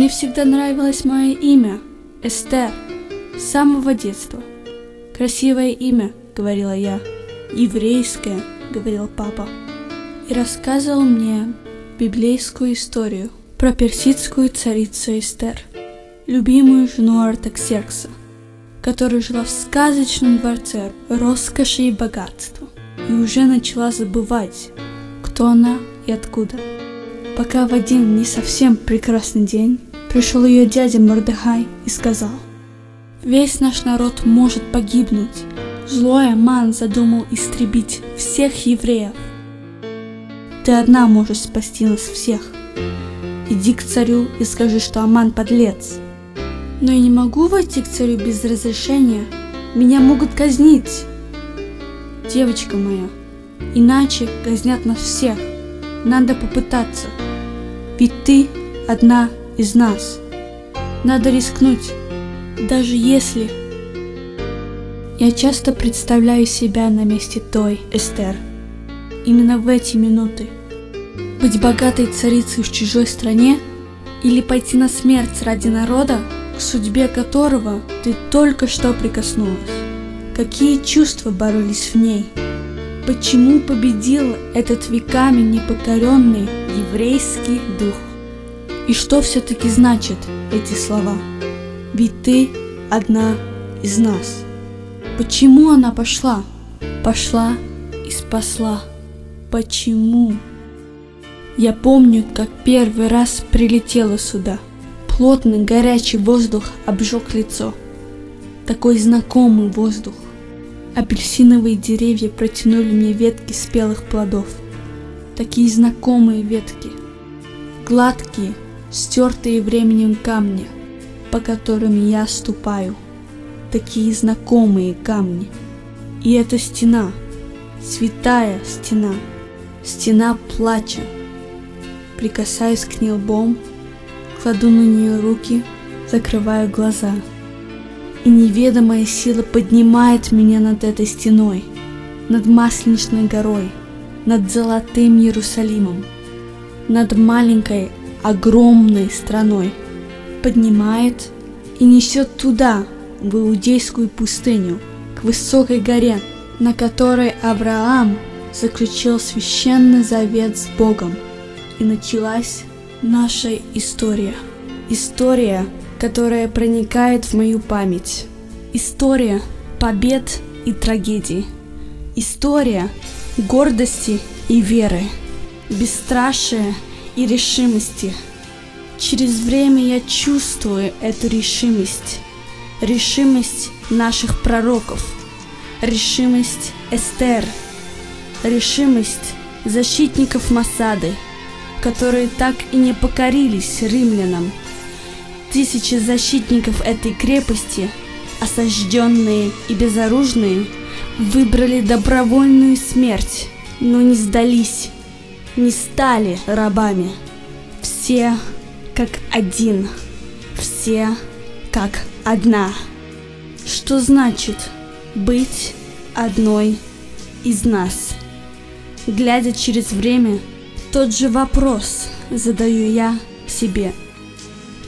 Мне всегда нравилось мое имя – Эстер, с самого детства. Красивое имя, говорила я. Еврейское, говорил папа. И рассказывал мне библейскую историю про персидскую царицу Эстер, любимую жену Артаксеркса, которая жила в сказочном дворце роскоши и богатства, и уже начала забывать, кто она и откуда. Пока в один не совсем прекрасный день пришел ее дядя Мордыхай и сказал, «Весь наш народ может погибнуть. Злой Аман задумал истребить всех евреев. Ты одна можешь спасти нас всех. Иди к царю и скажи, что Аман подлец. Но я не могу войти к царю без разрешения. Меня могут казнить. Девочка моя, иначе казнят нас всех. Надо попытаться. Ведь ты одна из нас. Надо рискнуть, даже если... Я часто представляю себя на месте той Эстер. Именно в эти минуты. Быть богатой царицей в чужой стране или пойти на смерть ради народа, к судьбе которого ты только что прикоснулась. Какие чувства боролись в ней? Почему победил этот веками непокоренный еврейский дух? И что все-таки значат эти слова? Ведь ты одна из нас. Почему она пошла? Пошла и спасла. Почему? Я помню, как первый раз прилетела сюда. Плотный горячий воздух обжег лицо. Такой знакомый воздух. Апельсиновые деревья протянули мне ветки спелых плодов. Такие знакомые ветки. Гладкие, стертые временем камни, по которым я ступаю. Такие знакомые камни. И эта стена, святая стена, стена плача. Прикасаюсь к ней лбом, кладу на нее руки, закрываю глаза. И неведомая сила поднимает меня над этой стеной, над Масленичной горой, над Золотым Иерусалимом, над маленькой огромной страной, поднимает и несет туда, в Иудейскую пустыню, к высокой горе, на которой Авраам заключил священный завет с Богом. И началась наша история. История, которая проникает в мою память. История побед и трагедий. История гордости и веры. Бесстрашия и решимости. Через время я чувствую эту решимость. Решимость наших пророков. Решимость Эстер. Решимость защитников Масады, которые так и не покорились римлянам. Тысячи защитников этой крепости, осажденные и безоружные, выбрали добровольную смерть, но не сдались не стали рабами. Все как один. Все как одна. Что значит быть одной из нас? Глядя через время, тот же вопрос задаю я себе.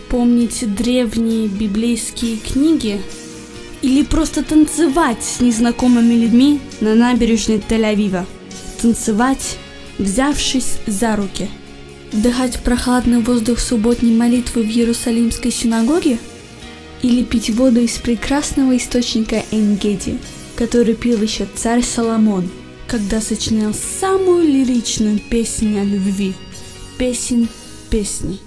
Помните древние библейские книги? Или просто танцевать с незнакомыми людьми на набережной Тель-Авива? Танцевать взявшись за руки. Вдыхать прохладный воздух субботней молитвы в Иерусалимской синагоге? Или пить воду из прекрасного источника Энгеди, который пил еще царь Соломон, когда сочинял самую лиричную песню о любви? Песен песни.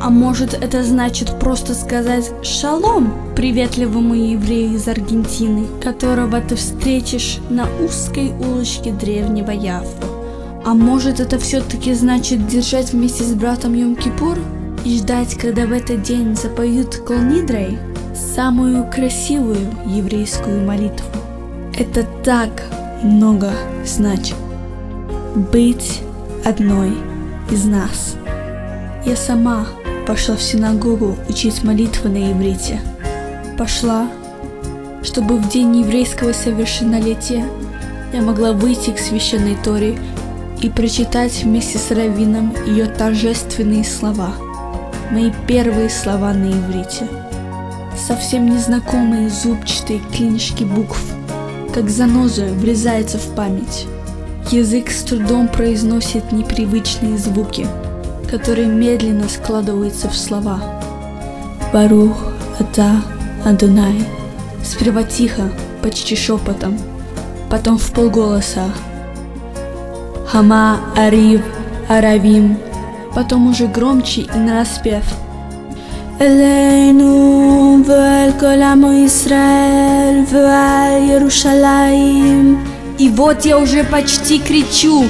А может это значит просто сказать «шалом» приветливому еврею из Аргентины, которого ты встретишь на узкой улочке древнего Яфа? А может это все-таки значит держать вместе с братом Йом-Кипур и ждать, когда в этот день запоют Колнидрой самую красивую еврейскую молитву? Это так много значит. Быть одной из нас. Я сама пошла в синагогу учить молитвы на иврите. Пошла, чтобы в день еврейского совершеннолетия я могла выйти к священной Торе и прочитать вместе с Равином ее торжественные слова. мои первые слова на иврите. Совсем незнакомые зубчатые клинышки букв, как заноза, врезается в память. Язык с трудом произносит непривычные звуки, которые медленно складываются в слова. Барух, Ата, Адунай. Сперва тихо, почти шепотом, потом в полголоса. Хама, Арив, Аравим, потом уже громче и нараспев. אלינו ואל כל עמו ישראל ועל ירושלים. И вот я уже почти кричу.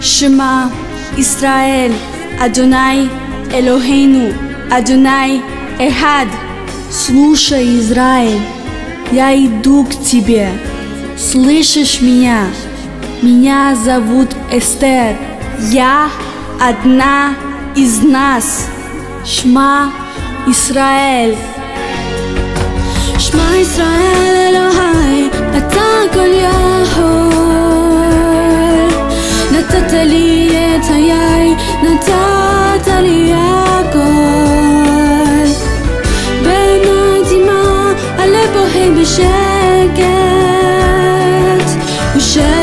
Шма, Израиль, Адонай, Элохейну, Адонай, Эхад. Слушай, Израиль, я иду к тебе. Слышишь меня? Меня зовут Эстер. Я одна из нас. Шма ישראל. שמע ישראל אלוהי, אתה כל יכול. נתת לי את חיי, נתת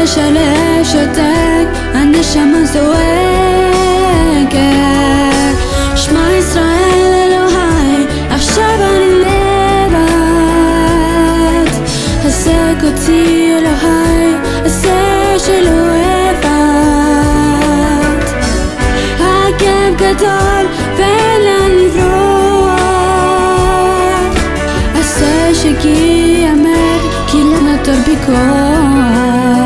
ושש הלב שותק, הנשמה זועקת. שמע ישראל אלוהי, עכשיו אני לבד. השג אותי אלוהי, השג שלא אבד. הכאב גדול ואין לאן לברוח. עשה שגיאמר, כי לנטור ביקור.